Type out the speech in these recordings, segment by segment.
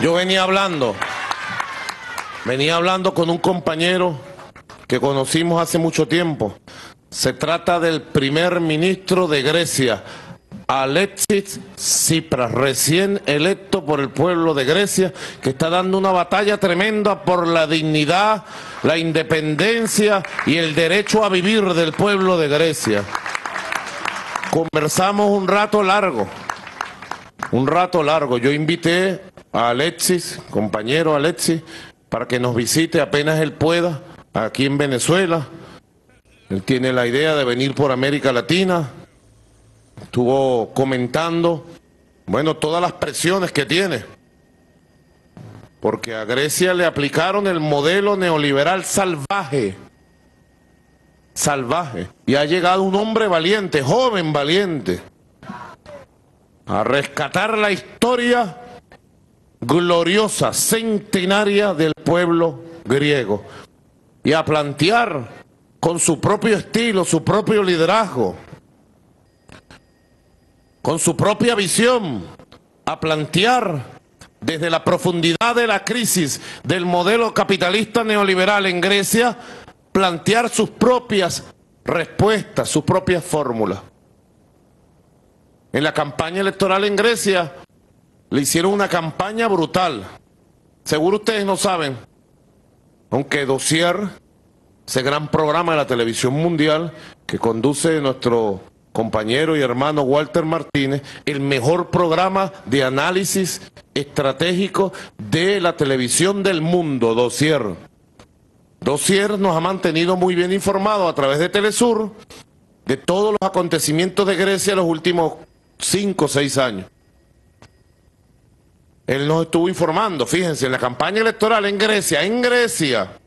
Yo venía hablando, venía hablando con un compañero que conocimos hace mucho tiempo. Se trata del primer ministro de Grecia, Alexis Tsipras, recién electo por el pueblo de Grecia, que está dando una batalla tremenda por la dignidad, la independencia y el derecho a vivir del pueblo de Grecia. Conversamos un rato largo, un rato largo. Yo invité a Alexis, compañero Alexis, para que nos visite apenas él pueda, aquí en Venezuela. Él tiene la idea de venir por América Latina. Estuvo comentando, bueno, todas las presiones que tiene. Porque a Grecia le aplicaron el modelo neoliberal salvaje. Salvaje. Y ha llegado un hombre valiente, joven valiente, a rescatar la historia gloriosa, centenaria del pueblo griego y a plantear con su propio estilo, su propio liderazgo, con su propia visión, a plantear desde la profundidad de la crisis del modelo capitalista neoliberal en Grecia, plantear sus propias respuestas, sus propias fórmulas. En la campaña electoral en Grecia, le hicieron una campaña brutal. Seguro ustedes no saben, aunque Dossier, ese gran programa de la televisión mundial que conduce nuestro compañero y hermano Walter Martínez, el mejor programa de análisis estratégico de la televisión del mundo, Dossier. Dossier nos ha mantenido muy bien informados a través de Telesur de todos los acontecimientos de Grecia en los últimos cinco o seis años. Él nos estuvo informando, fíjense, en la campaña electoral en Grecia, en Grecia,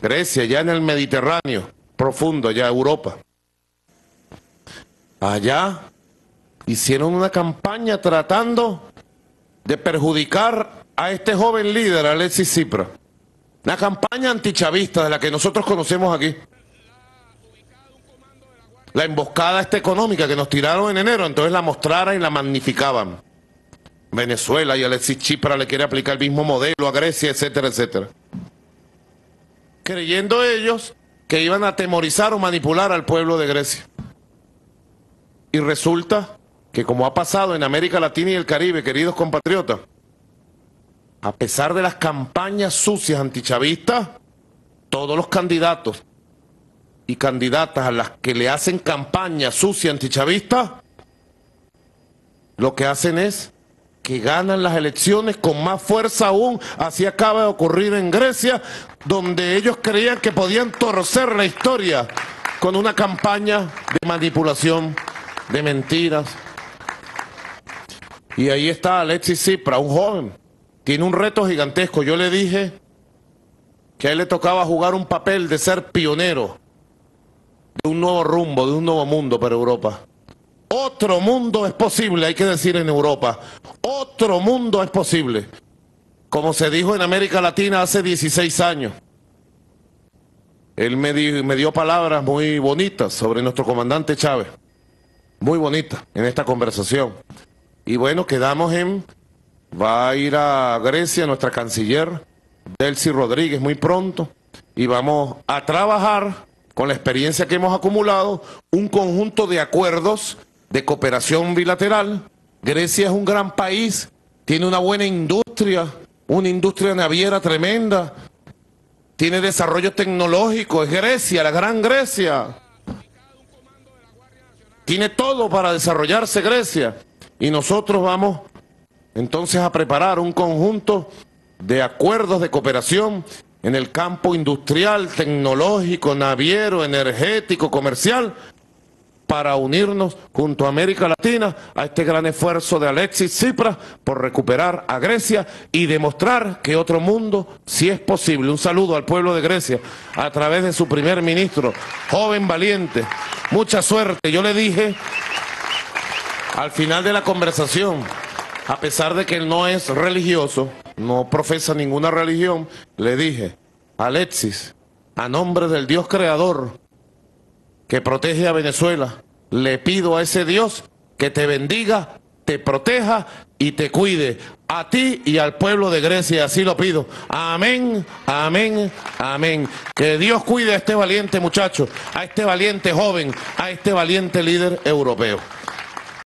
Grecia, ya en el Mediterráneo, profundo, ya Europa. Allá hicieron una campaña tratando de perjudicar a este joven líder, Alexis Tsipras. Una campaña antichavista de la que nosotros conocemos aquí. La emboscada esta económica que nos tiraron en enero, entonces la mostraran y la magnificaban. Venezuela y Alexis Chipra le quiere aplicar el mismo modelo a Grecia, etcétera, etcétera. Creyendo ellos que iban a atemorizar o manipular al pueblo de Grecia. Y resulta que como ha pasado en América Latina y el Caribe, queridos compatriotas, a pesar de las campañas sucias antichavistas, todos los candidatos y candidatas a las que le hacen campaña sucia antichavista, lo que hacen es que ganan las elecciones con más fuerza aún. Así acaba de ocurrir en Grecia, donde ellos creían que podían torcer la historia con una campaña de manipulación, de mentiras. Y ahí está Alexis Tsipras, un joven. Tiene un reto gigantesco. Yo le dije que a él le tocaba jugar un papel de ser pionero de un nuevo rumbo, de un nuevo mundo para Europa. Otro mundo es posible, hay que decir en Europa. Otro mundo es posible. Como se dijo en América Latina hace 16 años. Él me, dio palabras muy bonitas sobre nuestro comandante Chávez. Muy bonitas en esta conversación. Y bueno, quedamos en... Va a ir a Grecia nuestra canciller, Delcy Rodríguez, muy pronto. Y vamos a trabajar con la experiencia que hemos acumulado, un conjunto de acuerdos de cooperación bilateral. Grecia es un gran país, tiene una buena industria, una industria naviera tremenda, tiene desarrollo tecnológico, es Grecia, la gran Grecia. Tiene todo para desarrollarse Grecia. Y nosotros vamos entonces a preparar un conjunto de acuerdos de cooperación en el campo industrial, tecnológico, naviero, energético, comercial, para unirnos junto a América Latina a este gran esfuerzo de Alexis Tsipras por recuperar a Grecia y demostrar que otro mundo sí es posible. Un saludo al pueblo de Grecia a través de su primer ministro, joven valiente. Mucha suerte. Yo le dije al final de la conversación, a pesar de que él no es religioso, no profesa ninguna religión, le dije, Alexis, a nombre del Dios creador, que protege a Venezuela. Le pido a ese Dios que te bendiga te proteja y te cuide a ti y al pueblo de Grecia, así lo pido. Amén, amén, amén. Que Dios cuide a este valiente muchacho, a este valiente joven, a este valiente líder europeo.